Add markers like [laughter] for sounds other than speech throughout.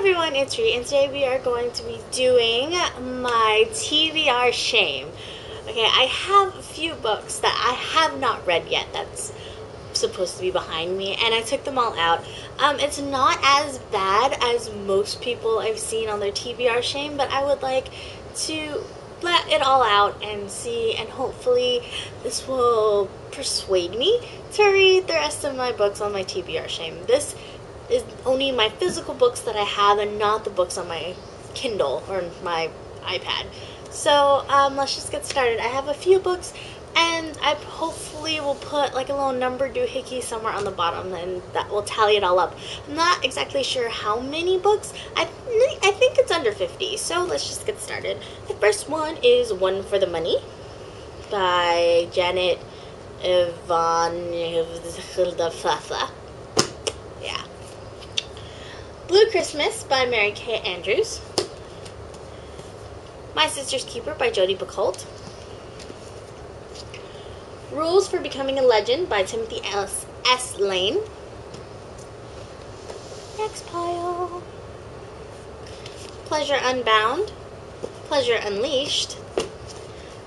everyone, it's Ree, and today we are going to be doing my TBR Shame. Okay, I have a few books that I have not read yet that's supposed to be behind me, and I took them all out. Um, it's not as bad as most people I've seen on their TBR Shame, but I would like to let it all out and see, and hopefully this will persuade me to read the rest of my books on my TBR Shame. This is only my physical books that I have and not the books on my Kindle or my iPad. So um, let's just get started. I have a few books and I hopefully will put like a little number doohickey somewhere on the bottom and that will tally it all up. I'm not exactly sure how many books. I, I think it's under 50. So let's just get started. The first one is One for the Money by Janet Ivan. Blue Christmas by Mary Kay Andrews. My Sister's Keeper by Jodi Picoult. Rules for Becoming a Legend by Timothy S. S. Lane. Next pile. Pleasure Unbound. Pleasure Unleashed.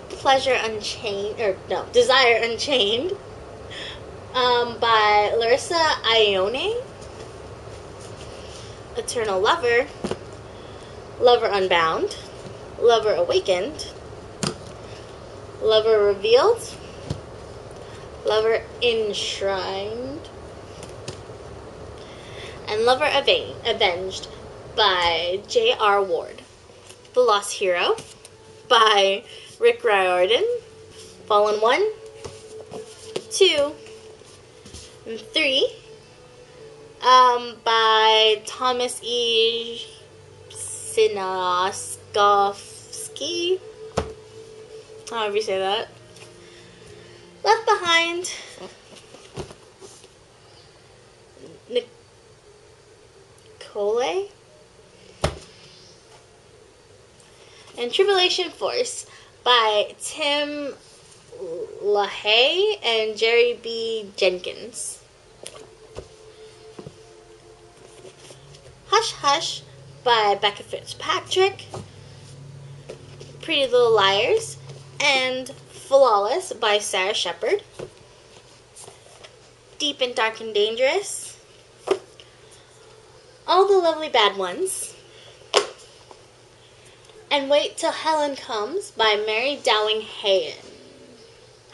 Pleasure Unchained, or no, Desire Unchained. Um, by Larissa Ione. Eternal Lover, Lover Unbound, Lover Awakened, Lover Revealed, Lover Enshrined, and Lover Avenged by J.R. Ward. The Lost Hero by Rick Riordan. Fallen 1, 2, and 3 um, by Thomas E. Sinaskowski. However you say that. Left Behind. Nicolae. And Tribulation Force by Tim LaHaye and Jerry B. Jenkins. Hush Hush by Becca Fitzpatrick, Pretty Little Liars, and Flawless by Sara Shepard, Deep and Dark and Dangerous, All the Lovely Bad Ones, and Wait Till Helen Comes by Mary Downing Hahn.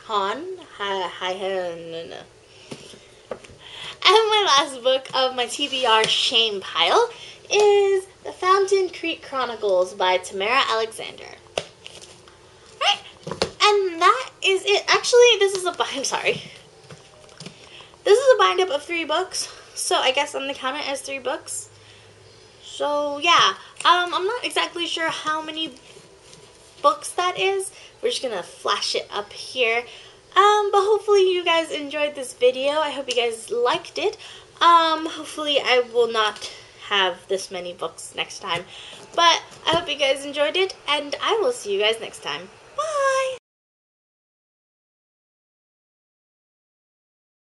Han? Hi, hi, no, no. And my last book of my TBR shame pile is The Fountain Creek Chronicles by Tamera Alexander. Right, and that is it. Actually, this is a bind. [laughs] Sorry, this is a bind up of three books, so I guess I'm gonna count it as three books. So yeah, um, I'm not exactly sure how many books that is. We're just gonna flash it up here. Um, but hopefully you guys enjoyed this video. I hope you guys liked it. Um, hopefully I will not have this many books next time. But I hope you guys enjoyed it, and I will see you guys next time.